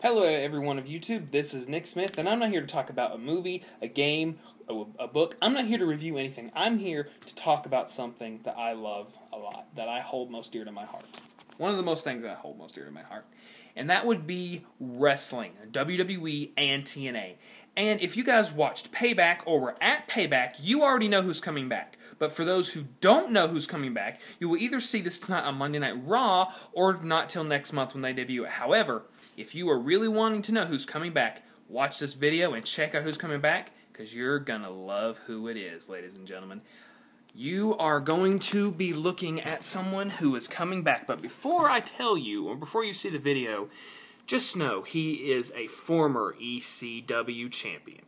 Hello, everyone of YouTube. This is Nick Smith, and I'm not here to talk about a movie, a game, a, a, book. I'm not here to review anything. I'm here to talk about something that I love a lot, that I hold most dear to my heart. One of the most things I hold most dear to my heart. And that would be wrestling, WWE and TNA. And if you guys watched Payback or were at Payback, you already know who's coming back. But for those who don't know who's coming back, you will either see this tonight on Monday Night Raw or not till next month when they debut it. However, if you are really wanting to know who's coming back, watch this video and check out who's coming back because you're going to love who it is, ladies and gentlemen. You are going to be looking at someone who is coming back. But before I tell you, or before you see the video, just know he is a former ECW champion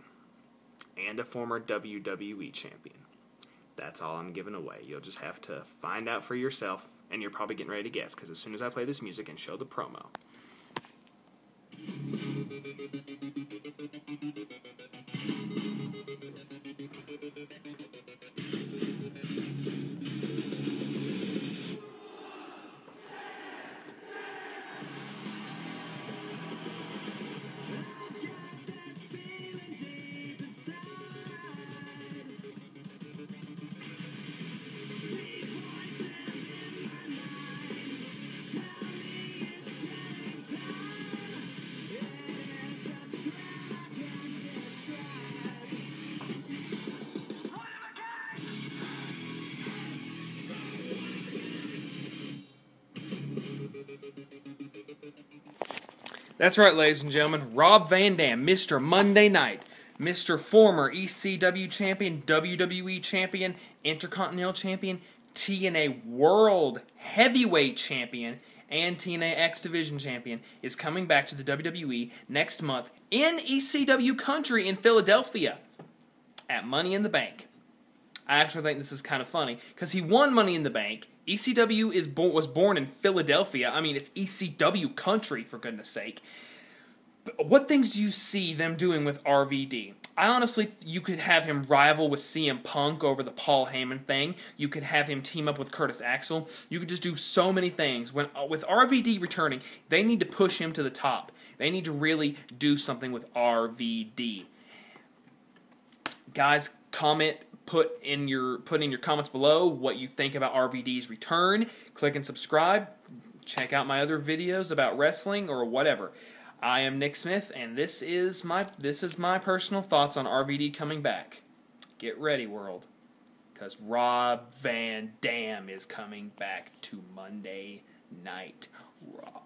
and a former WWE champion. That's all I'm giving away. You'll just have to find out for yourself, and you're probably getting ready to guess because as soon as I play this music and show the promo, That's right, ladies and gentlemen. Rob Van Dam, Mr. Monday Night, Mr. Former ECW Champion, WWE Champion, Intercontinental Champion, TNA World Heavyweight Champion, and TNA X Division Champion, is coming back to the WWE next month in ECW country in Philadelphia at Money in the Bank. I actually think this is kind of funny because he won Money in the Bank. ECW is bo- was born in Philadelphia. I mean, it's ECW country for goodness sake. But what things do you see them doing with RVD? I honestly, you could have him rival with CM Punk over the Paul Heyman thing. You could have him team up with Curtis Axel. You could just do so many things. When uh, with RVD returning, they need to push him to the top. They need to really do something with RVD. Guys, comment put in your put in your comments below what you think about RVD's return. Click and subscribe. Check out my other videos about wrestling or whatever. I am Nick Smith and this is my this is my personal thoughts on RVD coming back. Get ready, world. Cuz Rob Van Dam is coming back to Monday Night Raw.